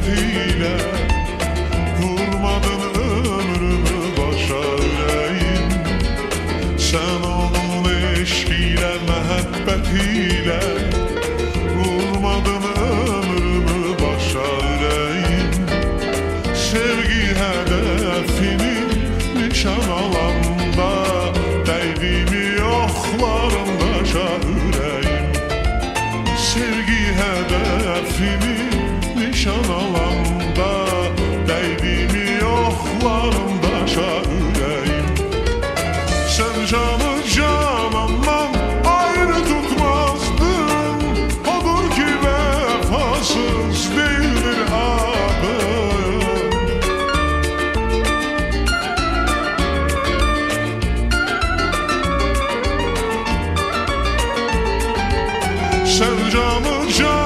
məhəbbətilə Vurmadın ömrümü başa ürəyim Sən onun eşqilə, məhəbbətilə Vurmadın ömrümü başa ürəyim Sevgi hədəfini nişan alanda Sen canı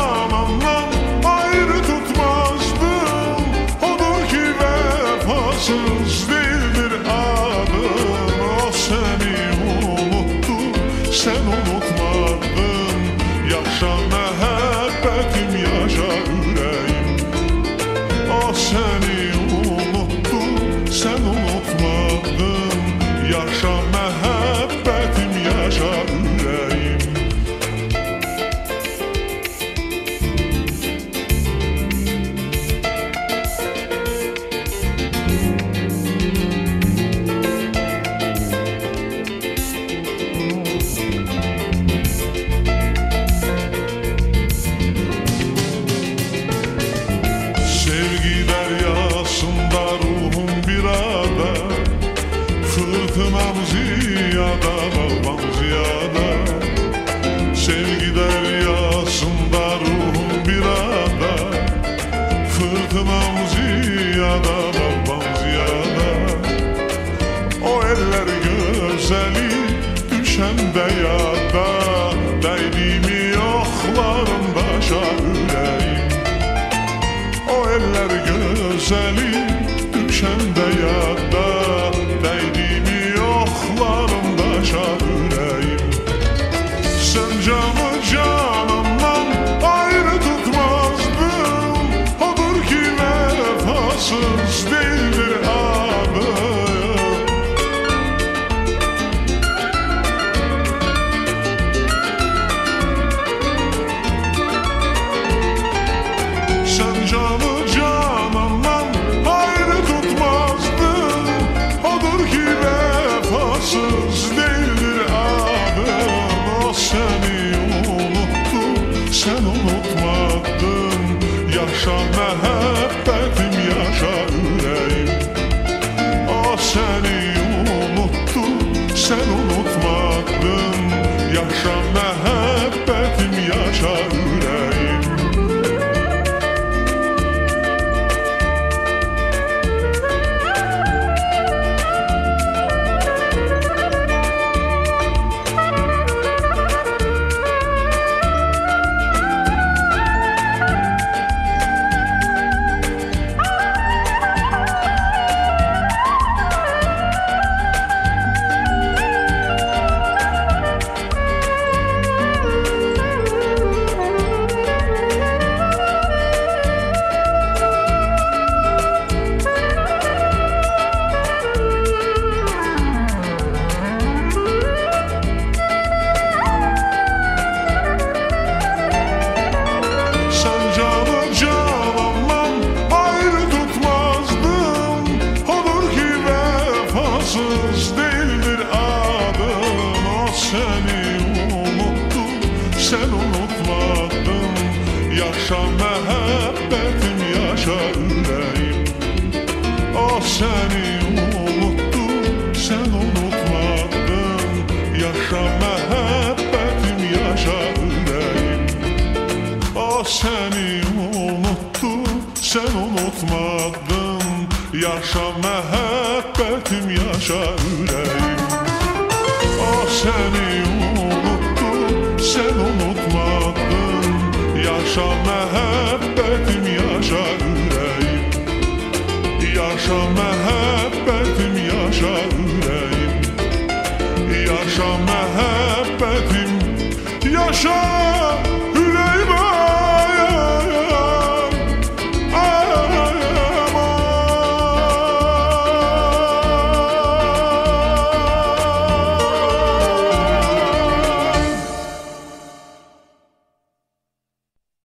Fırtınam ziyada, babam ziyada Sevgi deryasında ruhum bir ada Fırtınam ziyada, babam ziyada O eller gözeli düşende yada. Değdiğimi yoklarında şaireyim o eller gözeli düşende yadda Değdiğimi Yaşa məhəbbətim seni unuttu sen unutmadın. Yaşa məhəbbətim yaşa ürəyim O seni unuttu sen unutmadın. Yaşa məhəbbətim yaşa ürəyim o seni unuttu, sen unutmadın. Yaşa məhəbbətim, yaşa ürəyim məhəbbətim, yaşa ürəyim. Yaşa məhəbbətim, yaşa ürəyim. Yaşa məhəbbətim, yaşa